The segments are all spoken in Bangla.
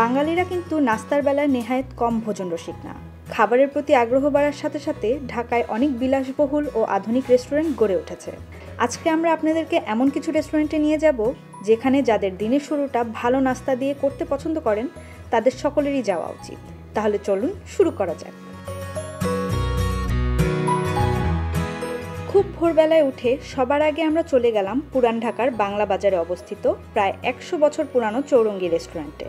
বাঙালিরা কিন্তু নাস্তার বেলায় নেহায়েত কম ভোজন রসিক না। খাবারের প্রতি আগ্রহ বাড়ার সাথে সাথে ঢাকায় অনেক বিলাসবহুল ও আধুনিক রেস্টুরেন্ট গড়ে উঠেছে। আজকে আমরা আপনাদেরকে এমন কিছু রেস্টুরেন্টে নিয়ে যাব, যেখানে যাদের দিনের শুরুটা ভালো নাস্তা দিয়ে করতে পছন্দ করেন, তাদের সকলেরই যাওয়া উচিত। তাহলে চলুন শুরু করা যাক। খুব ভোরবেলায় উঠে সবার আগে আমরা চলে গেলাম পুরান ঢাকার বাংলা বাজারে অবস্থিত প্রায় একশো বছর পুরানো চৌরঙ্গি রেস্টুরেন্টে।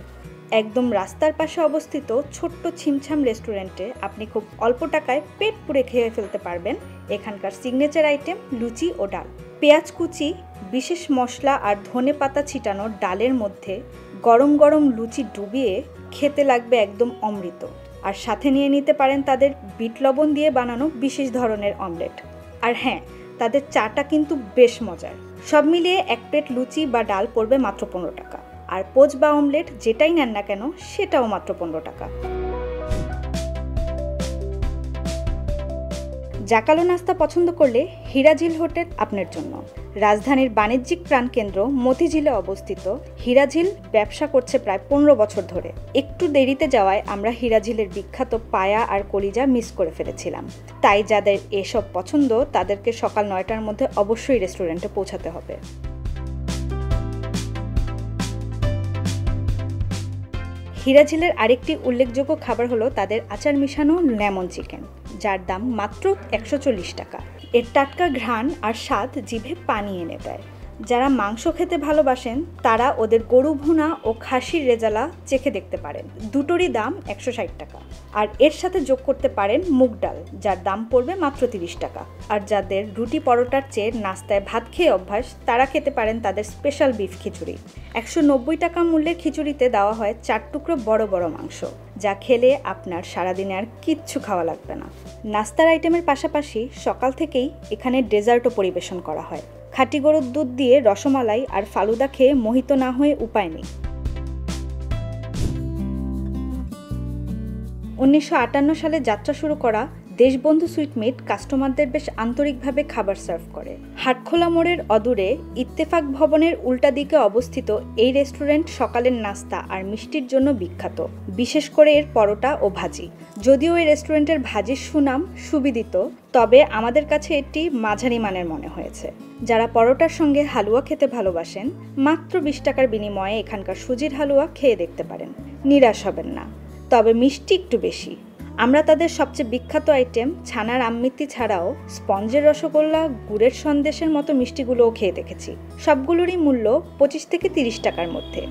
একদম রাস্তার পাশে অবস্থিত ছোট্ট ছিমছাম রেস্টুরেন্টে আপনি খুব অল্প টাকায় পেট পুড়ে খেয়ে ফেলতে পারবেন। এখানকার সিগনেচার আইটেম লুচি ও ডাল। পেঁয়াজ কুচি, বিশেষ মশলা আর ধনে পাতা ছিটানো ডালের মধ্যে গরম গরম লুচি ডুবিয়ে খেতে লাগবে একদম অমৃত। আর সাথে নিয়ে নিতে পারেন তাদের বিট লবণ দিয়ে বানানো বিশেষ ধরনের অমলেট। আর হ্যাঁ তাদের চাটা কিন্তু বেশ মজার। সব মিলিয়ে এক প্লেট লুচি বা ডাল পড়বে মাত্র পনেরো টাকা। আর পোচ বা অমলেট যেটাই নেন না কেন, সেটাও মাত্র পনেরো টাকা। জাকালো নাস্তা পছন্দ করলে হিরাঝিল হোটেল আপনার জন্য। রাজধানীর বাণিজ্যিক প্রাণকেন্দ্র মতিঝিলে অবস্থিত হিরাঝিল ব্যবসা করছে প্রায় পনেরো বছর ধরে। একটু দেরিতে যাওয়ায় আমরা হিরাঝিলের বিখ্যাত পায়া আর কলিজা মিস করে ফেলেছিলাম। তাই যাদের এসব পছন্দ, তাদেরকে সকাল নয়টার মধ্যে অবশ্যই রেস্টুরেন্টে পৌঁছাতে হবে। হিরাঝিলের আরেকটি উল্লেখযোগ্য খাবার হলো তাদের আচার মিশানো লেমন চিকেন যার দাম মাত্র একশো চল্লিশ টাকা। এর টাটকা ঘ্রাণ আর স্বাদ জিভে পানি এনে দেয়। যারা মাংস খেতে ভালোবাসেন, তারা ওদের গরু ভুনা ও খাসির রেজালা চেখে দেখতে পারেন। দুটোরই দাম একশো ষাট টাকা। আর এর সাথে যোগ করতে পারেন মুগ ডাল, যার দাম পড়বে মাত্র তিরিশ টাকা। আর যাদের রুটি পরোটার চেয়ে নাস্তায় ভাত খেয়ে অভ্যাস, তারা খেতে পারেন তাদের স্পেশাল বিফ খিচুড়ি। একশো নব্বই টাকা মূল্যের খিচুড়িতে দেওয়া হয় চার টুকরো বড় বড় মাংস, যা খেলে আপনার সারাদিনে আর কিচ্ছু খাওয়া লাগবে না। নাস্তার আইটেমের পাশাপাশি সকাল থেকেই এখানে ডেজার্টও পরিবেশন করা হয়। খাঁটি গরুর দুধ দিয়ে রসমালাই আর ফালুদা খেয়ে মোহিত না হয়ে উপায় নেই। উনিশশো আটান্ন সালে যাত্রা শুরু করা দেশবন্ধু সুইটমিট কাস্টমারদের বেশ আন্তরিকভাবে খাবার সার্ভ করে। হাটখোলা মোড়ের অদূরে ইত্তেফাক ভবনের উল্টা দিকে অবস্থিত এই রেস্টুরেন্ট সকালের নাস্তা আর মিষ্টির জন্য বিখ্যাত। বিশেষ করে এর পরোটা ও ভাজি। যদিও এই রেস্টুরেন্টের ভাজির সুনাম সুবিদিত, তবে আমাদের কাছে এটি মাঝারি মানের মনে হয়েছে। যারা পরোটার সঙ্গে হালুয়া খেতে ভালোবাসেন, মাত্র বিশ টাকার বিনিময়ে এখানকার সুজির হালুয়া খেয়ে দেখতে পারেন। নিরাশ হবেন না। তবে মিষ্টি একটু বেশি। আমরা তাদের সবচেয়ে বিখ্যাত আইটেম ছানার আমৃত্তি ছাড়াও স্পঞ্জের রসগোল্লা, গুড়ের সন্দেশের মতো মিষ্টিগুলোও খেয়ে দেখেছি। সবগুলোরই মূল্য পঁচিশ থেকে তিরিশ টাকার মধ্যে।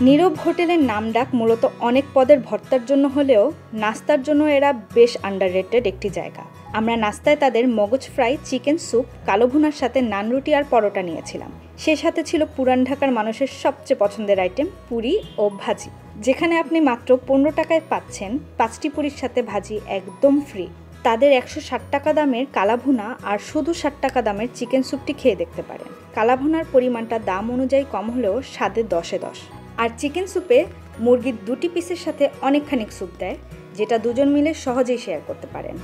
নীরব হোটেলের নামডাক মূলত অনেক পদের ভর্তার জন্য হলেও নাস্তার জন্য এরা বেশ আন্ডার একটি জায়গা। আমরা নাস্তায় তাদের মগজ ফ্রাই, চিকেন স্যুপ, কালো ভুনার সাথে নান রুটি আর পরোটা নিয়েছিলাম। সে সাথে ছিল পুরান ঢাকার মানুষের সবচেয়ে পছন্দের আইটেম পুরি ও ভাজি। যেখানে আপনি মাত্র পনেরো টাকায় পাচ্ছেন পাঁচটি পুরীর সাথে ভাজি একদম ফ্রি তাদের একশো ষাট টাকা দামের কালাভুনা আর শুধু ষাট টাকা দামের চিকেন স্যুপটি খেয়ে দেখতে পারেন। কালাভুনার পরিমাণটা দাম অনুযায়ী কম হলেও স্বাদে দশে দশ। আর চিকেন স্যুপে মুরগির দুটি পিসের সাথে অনেকখানি স্যুপ দেয়, যেটা দুজন মিলে সহজেই শেয়ার করতে পারেন।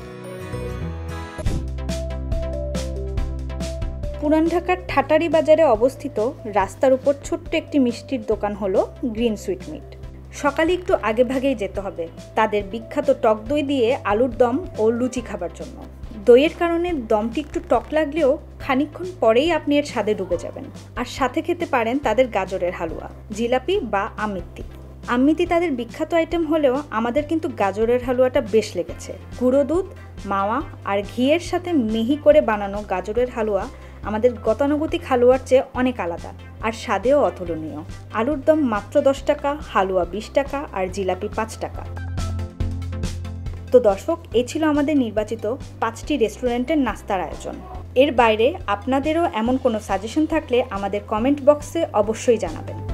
পুরান ঢাকার ঠাটারি বাজারে অবস্থিত রাস্তার উপর ছোট্ট একটি মিষ্টির দোকান হলো গ্রিন সুইট মিট। সকালে একটু আগে ভাগেই যেতে হবে, তাদের বিখ্যাত টক দই দিয়ে আলুর দম ও লুচি খাবার জন্য। দইয়ের কারণে দমটি একটু টক লাগলেও খানিক্ষণ পরেই আপনি এর স্বাদে ডুবে যাবেন। আর সাথে খেতে পারেন তাদের গাজরের হালুয়া, জিলাপি বা আমিত্তি আমিতি তাদের বিখ্যাত আইটেম হলেও আমাদের কিন্তু গাজরের হালুয়াটা বেশ লেগেছে। গুঁড়ো দুধ, মাওয়া আর ঘিয়ের সাথে মিহি করে বানানো গাজরের হালুয়া আমাদের গতানুগতিক হালুয়ার চেয়ে অনেক আলাদা আর স্বাদেও অতুলনীয়। আলুর দম মাত্র দশ টাকা, হালুয়া বিশ টাকা আর জিলাপি পাঁচ টাকা। তো দর্শক, এ ছিল আমাদের নির্বাচিত পাঁচটি রেস্টুরেন্টের নাস্তার আয়োজন। এর বাইরে আপনাদেরও এমন কোনো সাজেশন থাকলে আমাদের কমেন্ট বক্সে অবশ্যই জানাবেন।